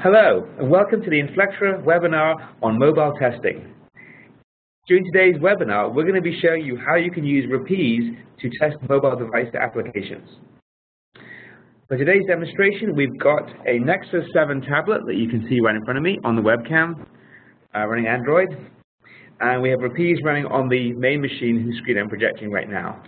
Hello, and welcome to the Inflectra webinar on mobile testing. During today's webinar, we're going to be showing you how you can use Rapise to test mobile device applications. For today's demonstration, we've got a Nexus 7 tablet that you can see right in front of me on the webcam, uh, running Android. And we have Rapise running on the main machine whose screen I'm projecting right now.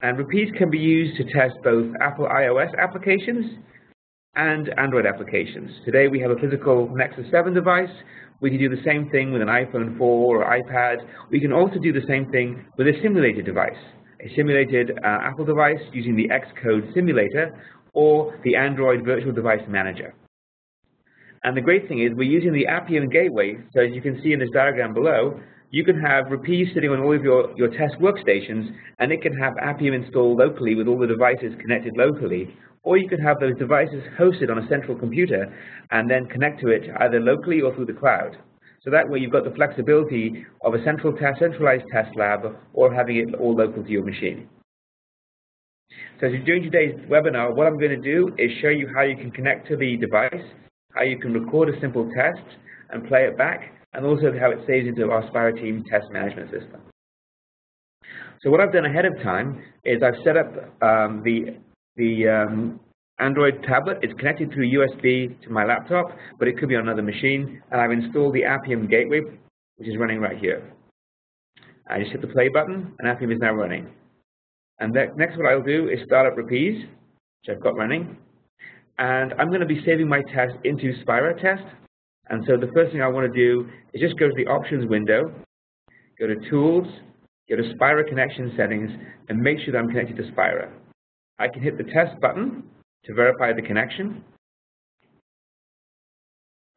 And Rapise can be used to test both Apple iOS applications and Android applications. Today we have a physical Nexus 7 device. We can do the same thing with an iPhone 4 or iPad. We can also do the same thing with a simulated device, a simulated uh, Apple device using the Xcode simulator or the Android Virtual Device Manager. And the great thing is we're using the Appium Gateway, so as you can see in this diagram below, you can have Rapise sitting on all of your, your test workstations, and it can have Appium installed locally with all the devices connected locally, or you can have those devices hosted on a central computer and then connect to it either locally or through the cloud. So that way you've got the flexibility of a central test, centralized test lab or having it all local to your machine. So during today's webinar, what I'm going to do is show you how you can connect to the device, how you can record a simple test and play it back, and also how it saves into our SpiraTeam test management system. So what I've done ahead of time is I've set up um, the the um, Android tablet is connected through USB to my laptop, but it could be on another machine. And I've installed the Appium Gateway, which is running right here. I just hit the play button, and Appium is now running. And next what I'll do is start up Rapise, which I've got running. And I'm going to be saving my test into SpiraTest. And so the first thing I want to do is just go to the options window, go to tools, go to Spira connection settings, and make sure that I'm connected to Spira. I can hit the test button to verify the connection.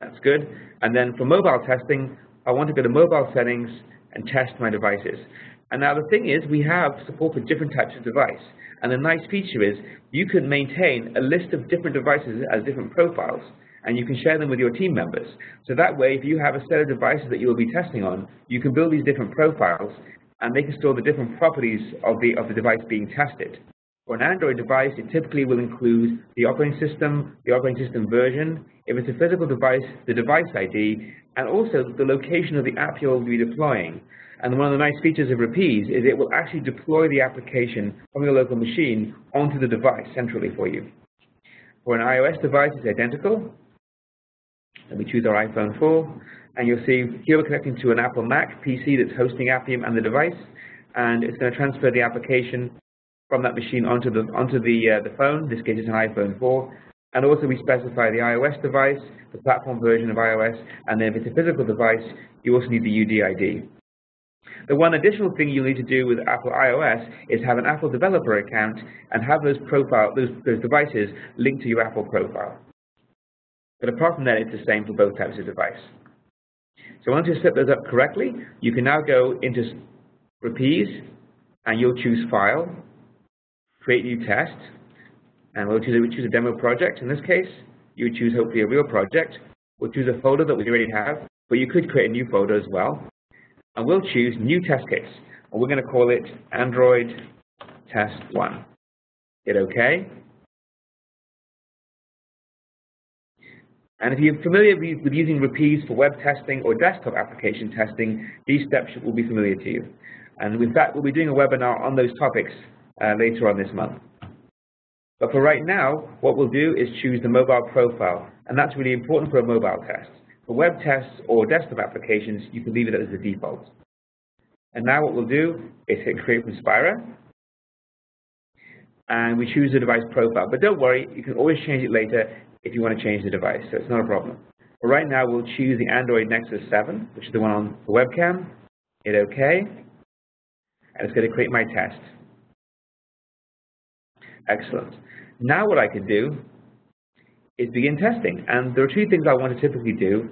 That's good. And then for mobile testing, I want to go to mobile settings and test my devices. And now the thing is, we have support for different types of device. And the nice feature is you can maintain a list of different devices as different profiles, and you can share them with your team members. So that way, if you have a set of devices that you will be testing on, you can build these different profiles, and they can store the different properties of the, of the device being tested. For an Android device, it typically will include the operating system, the operating system version, if it's a physical device, the device ID, and also the location of the app you'll be deploying. And one of the nice features of Rapise is it will actually deploy the application from your local machine onto the device centrally for you. For an iOS device, it's identical. Let me choose our iPhone 4, and you'll see here we're connecting to an Apple Mac PC that's hosting Appium and the device, and it's going to transfer the application from that machine onto the onto the uh, the phone. In this case, it's an iPhone 4. And also we specify the iOS device, the platform version of iOS, and then if it's a physical device, you also need the UDID. The one additional thing you'll need to do with Apple iOS is have an Apple developer account and have those profile those, those devices linked to your Apple profile. But apart from that, it's the same for both types of device. So once you set those up correctly, you can now go into Rapise, and you'll choose File, create new test, and we'll choose, we choose a demo project in this case. You would choose hopefully a real project. We'll choose a folder that we already have, but you could create a new folder as well. And we'll choose new test case, and we're going to call it Android Test 1. Hit OK. And if you're familiar with using Rapise for web testing or desktop application testing, these steps will be familiar to you. And in fact, we'll be doing a webinar on those topics uh, later on this month. But for right now, what we'll do is choose the mobile profile, and that's really important for a mobile test. For web tests or desktop applications, you can leave it as the default. And now what we'll do is hit Create from Spira, and we choose the device profile. But don't worry, you can always change it later if you want to change the device, so it's not a problem. But right now, we'll choose the Android Nexus 7, which is the one on the webcam, hit OK, and it's going to create my test. Excellent. Now what I can do is begin testing. And there are two things I want to typically do.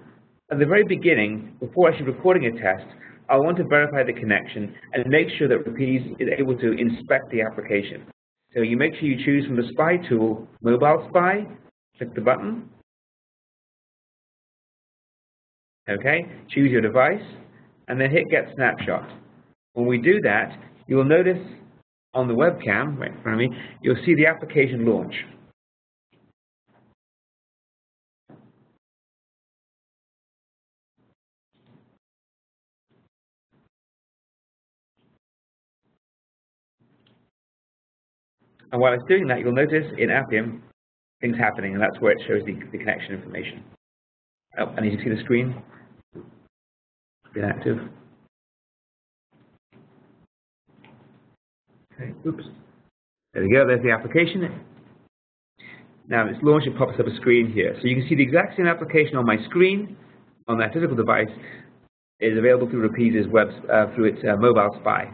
At the very beginning, before actually recording a test, I want to verify the connection and make sure that Rapise is able to inspect the application. So you make sure you choose from the Spy tool, Mobile Spy, click the button. Okay, choose your device, and then hit Get Snapshot. When we do that, you will notice on the webcam, right in front of me, you'll see the application launch. And while it's doing that, you'll notice in Appium, things happening, and that's where it shows the, the connection information. Oh, and you can see the screen, been active. Okay, oops. There we go, there's the application. Now it's launched, it pops up a screen here. So you can see the exact same application on my screen, on that physical device, is available through Rapise's web, uh, through its uh, mobile spy.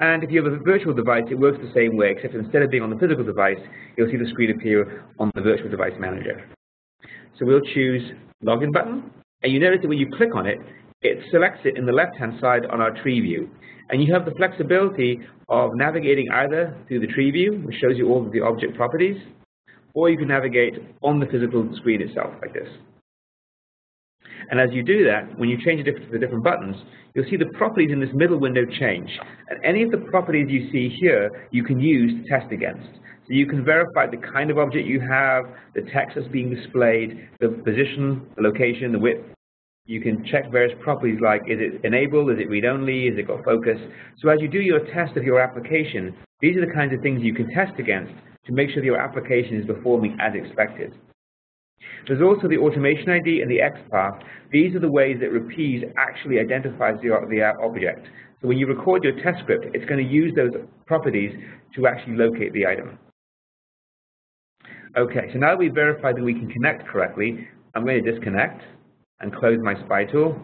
And if you have a virtual device, it works the same way, except instead of being on the physical device, you'll see the screen appear on the virtual device manager. So we'll choose login button, and you notice that when you click on it, it selects it in the left-hand side on our tree view. And you have the flexibility of navigating either through the tree view, which shows you all of the object properties, or you can navigate on the physical screen itself like this. And as you do that, when you change the different buttons, you'll see the properties in this middle window change. And any of the properties you see here, you can use to test against. So you can verify the kind of object you have, the text that's being displayed, the position, the location, the width. You can check various properties like is it enabled, is it read-only, is it got focus. So as you do your test of your application, these are the kinds of things you can test against to make sure that your application is performing as expected. There's also the automation ID and the XPath. These are the ways that Rapise actually identifies the, the object. So when you record your test script, it's going to use those properties to actually locate the item. Okay, so now that we've verified that we can connect correctly, I'm going to disconnect and close my spy tool.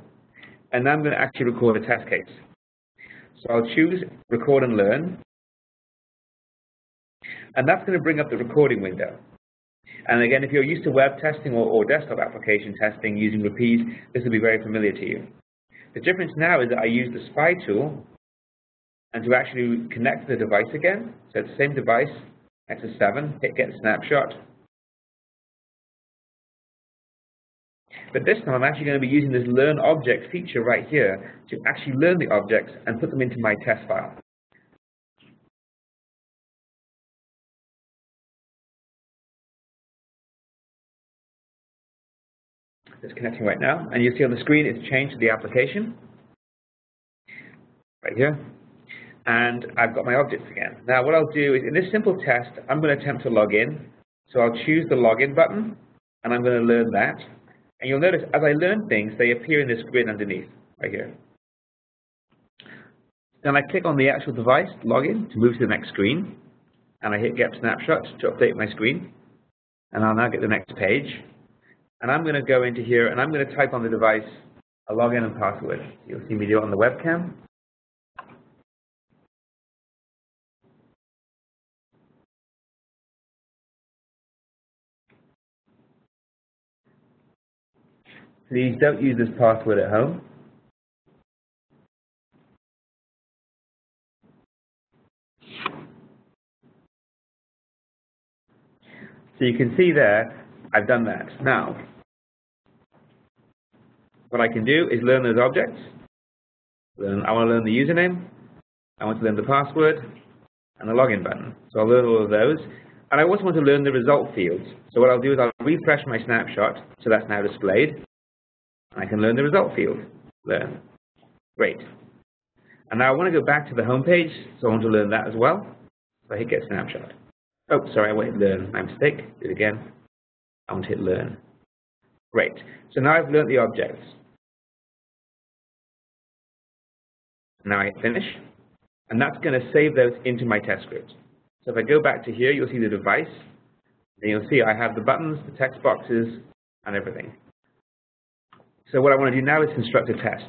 And I'm going to actually record a test case. So I'll choose record and learn. And that's going to bring up the recording window. And again, if you're used to web testing or, or desktop application testing using Rapise, this will be very familiar to you. The difference now is that I use the spy tool and to actually connect the device again. So it's the same device, Nexus 7, hit get snapshot. But this time I'm actually going to be using this learn object feature right here to actually learn the objects and put them into my test file. It's connecting right now. And you see on the screen it's changed to the application. Right here. And I've got my objects again. Now what I'll do is in this simple test, I'm going to attempt to log in. So I'll choose the login button and I'm going to learn that. And you'll notice as I learn things, they appear in this grid underneath, right here. Then I click on the actual device, login, to move to the next screen. And I hit get snapshot to update my screen. And I'll now get the next page. And I'm going to go into here and I'm going to type on the device a login and password. You'll see me do it on the webcam. Please don't use this password at home. So you can see there, I've done that. Now, what I can do is learn those objects. I want to learn the username. I want to learn the password and the login button. So I'll learn all of those. And I also want to learn the result fields. So what I'll do is I'll refresh my snapshot, so that's now displayed. I can learn the result field. Learn. Great. And now I want to go back to the home page, so I want to learn that as well. So I hit get snapshot. Oh, sorry, I went learn. My mistake. Do it again. I want to hit learn. Great. So now I've learned the objects. Now I hit finish, and that's going to save those into my test script. So if I go back to here, you'll see the device, and you'll see I have the buttons, the text boxes, and everything. So what I want to do now is construct a test.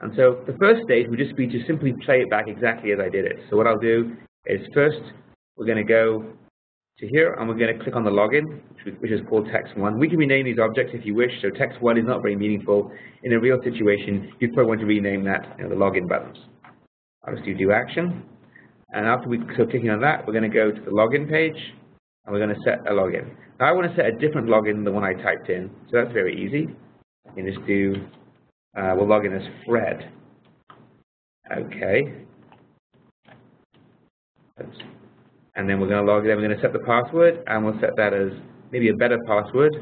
And so the first stage would just be to simply play it back exactly as I did it. So what I'll do is first we're going to go to here and we're going to click on the login, which is called text1. We can rename these objects if you wish, so text1 is not very meaningful. In a real situation, you'd probably want to rename that you know, the login buttons. I'll just do do action. And after we so clicking on that, we're going to go to the login page and we're going to set a login. Now I want to set a different login than the one I typed in, so that's very easy. Can just do, uh, we'll log in as Fred. Okay. And then we're going to log in, we're going to set the password, and we'll set that as maybe a better password,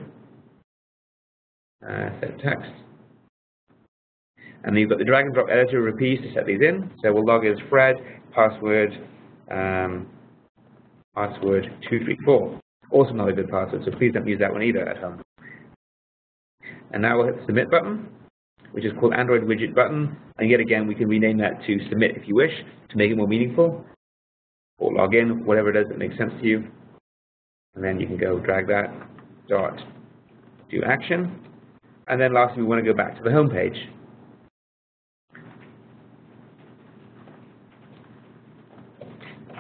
uh, set text. And then you've got the drag and drop editor Rapise to set these in. So we'll log in as Fred, password, um, password 234. Also not a good password, so please don't use that one either at home. And now we'll hit the submit button, which is called Android widget button. And yet again, we can rename that to submit if you wish to make it more meaningful, or log in, whatever it is that makes sense to you. And then you can go drag that dot do action. And then lastly, we want to go back to the home page.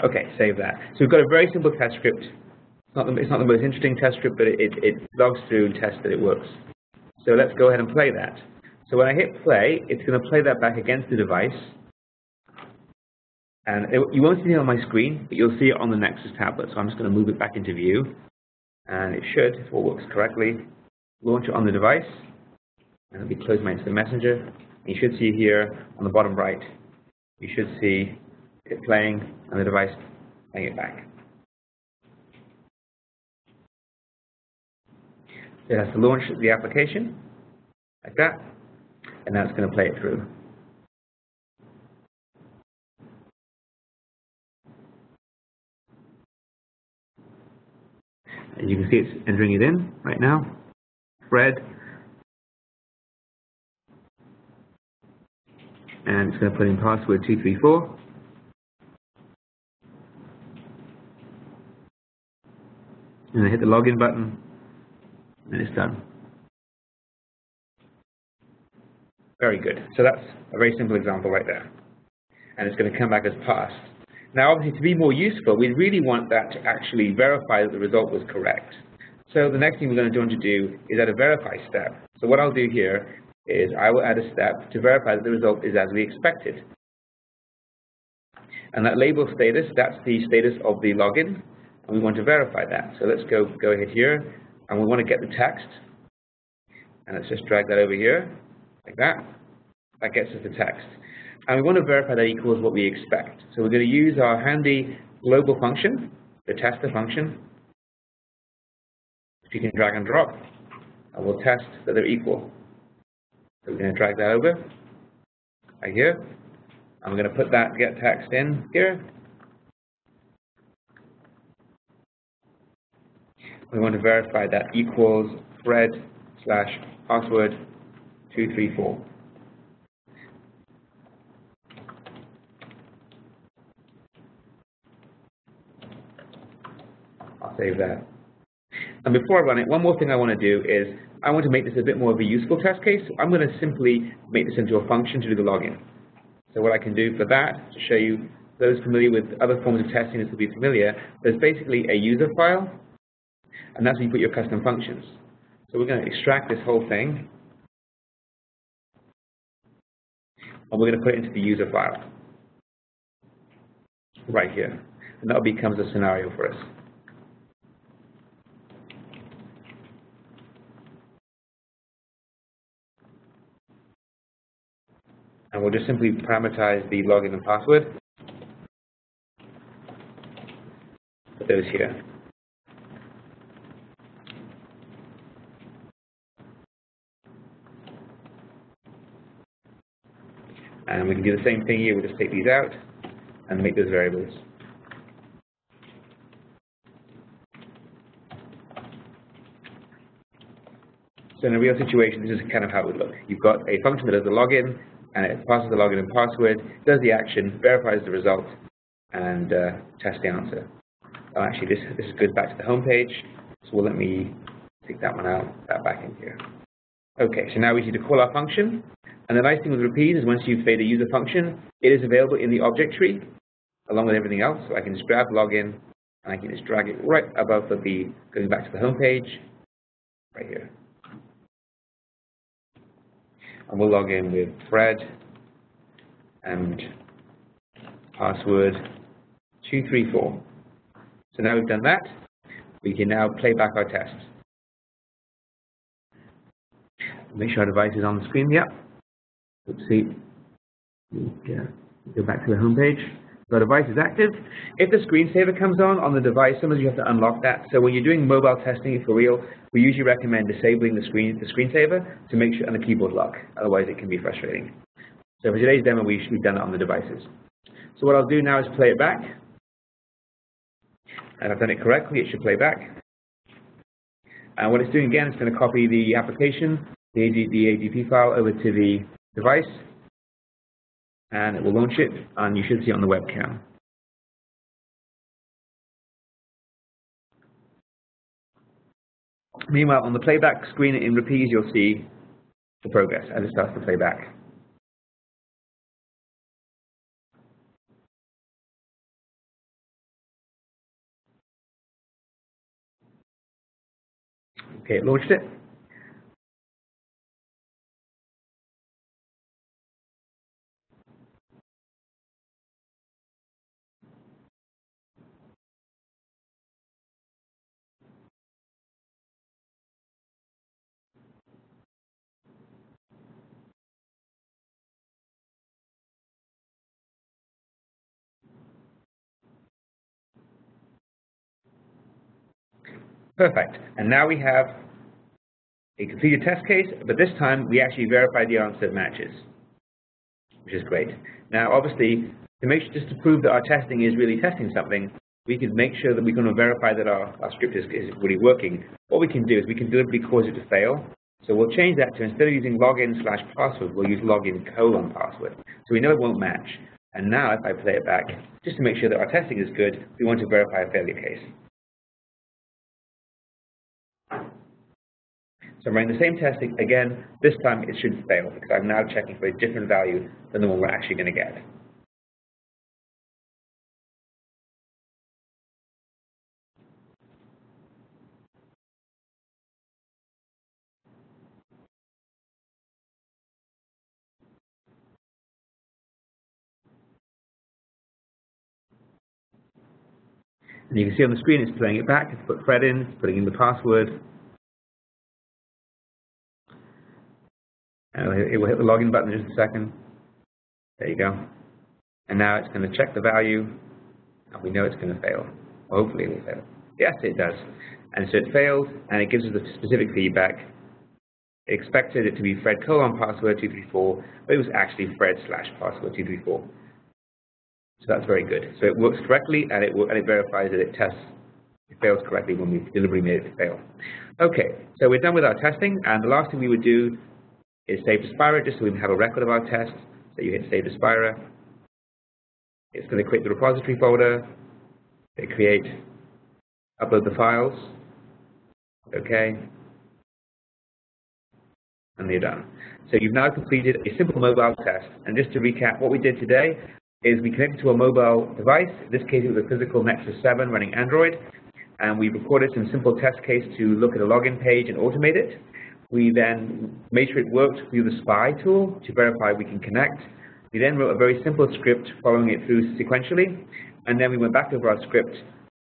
Okay, save that. So we've got a very simple test script. It's not the, it's not the most interesting test script, but it, it, it logs through and tests that it works. So let's go ahead and play that. So when I hit play, it's going to play that back against the device. And it, you won't see it on my screen, but you'll see it on the Nexus tablet. So I'm just going to move it back into view. And it should, if all works correctly, launch it on the device. And let me close my instant messenger. You should see here on the bottom right, you should see it playing and the device playing it back. It has to launch the application like that, and that's going to play it through. And you can see it's entering it in right now. Fred. And it's going to put in password 234. And I hit the login button, and it's done. Very good. So that's a very simple example right there. And it's going to come back as passed. Now, obviously, to be more useful, we really want that to actually verify that the result was correct. So the next thing we're going to want to do is add a verify step. So what I'll do here is I will add a step to verify that the result is as we expected. And that label status, that's the status of the login and we want to verify that. So let's go, go ahead here, and we want to get the text, and let's just drag that over here, like that. That gets us the text. And we want to verify that equals what we expect. So we're going to use our handy global function, the tester function, which you can drag and drop, and we'll test that they're equal. So we're going to drag that over, right here, we're going to put that get text in here, we want to verify that equals Fred slash password 234. I'll save that. And before I run it, one more thing I want to do is I want to make this a bit more of a useful test case. I'm going to simply make this into a function to do the login. So what I can do for that, to show you those familiar with other forms of testing this will be familiar, there's basically a user file and that's where you put your custom functions. So we're going to extract this whole thing, and we're going to put it into the user file right here. And that becomes a scenario for us. And we'll just simply parameterize the login and password. Put those here. And we can do the same thing here, we'll just take these out and make those variables. So in a real situation, this is kind of how it would look. You've got a function that does the login, and it passes the login and password, does the action, verifies the result, and uh, tests the answer. Oh, actually, this, this goes back to the home page, so we'll let me take that one out, that back in here. Okay, so now we need to call our function, and the nice thing with Rapise is once you've made a user function, it is available in the object tree along with everything else. So I can just grab login and I can just drag it right above the B, going back to the home page right here. And we'll log in with Fred and password 234. So now we've done that, we can now play back our test. Make sure our device is on the screen. Yep, see. Yeah. Go back to the home page. The device is active. If the screensaver comes on on the device, sometimes you have to unlock that. So when you're doing mobile testing for real, we usually recommend disabling the screen the screensaver to make sure and the keyboard lock. Otherwise, it can be frustrating. So for today's demo, we, we've done it on the devices. So what I'll do now is play it back. And I've done it correctly, it should play back. And what it's doing again, it's going to copy the application, the, AD, the ADP file over to the device, and it will launch it, and you should see it on the webcam. Meanwhile, on the playback screen in Rapise, you'll see the progress as it starts to play back. Okay, it launched it. Perfect. And now we have a completed test case, but this time we actually verify the answer matches, which is great. Now, obviously, to make sure, just to prove that our testing is really testing something, we can make sure that going to verify that our, our script is, is really working. What we can do is we can deliberately cause it to fail. So we'll change that to instead of using login slash password, we'll use login colon password. So we know it won't match. And now if I play it back, just to make sure that our testing is good, we want to verify a failure case. So I'm running the same testing again. This time it should fail because I'm now checking for a different value than the one we're actually going to get. And you can see on the screen it's playing it back, it's put Fred in, it's putting in the password, And it will hit the login button in just a second. There you go. And now it's going to check the value, and we know it's going to fail. Hopefully it will fail. Yes, it does. And so it failed, and it gives us the specific feedback. It expected it to be Fred colon password 234, but it was actually Fred slash password 234. So that's very good. So it works correctly, and it, and it verifies that it tests, it fails correctly when we deliberately made it fail. Okay, so we're done with our testing, and the last thing we would do is save to Spira, just so we have a record of our tests. So you hit save to Spira. It's going to create the repository folder. They create, upload the files. Okay. And you're done. So you've now completed a simple mobile test. And just to recap, what we did today is we connected to a mobile device. In this case, it was a physical Nexus 7 running Android. And we recorded some simple test case to look at a login page and automate it. We then made sure it worked through the spy tool to verify we can connect. We then wrote a very simple script following it through sequentially, and then we went back over our script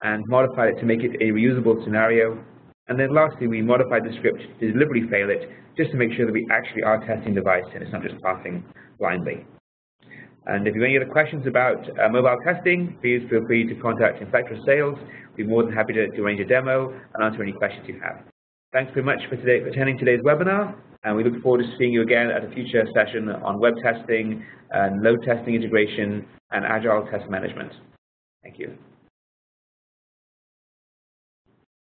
and modified it to make it a reusable scenario. And then lastly, we modified the script to deliberately fail it, just to make sure that we actually are testing the device and it's not just passing blindly. And if you have any other questions about uh, mobile testing, please feel free to contact Inflectra Sales. We'd be more than happy to, to arrange a demo and answer any questions you have. Thanks very much for, today, for attending today's webinar, and we look forward to seeing you again at a future session on web testing, and load testing integration, and agile test management. Thank you.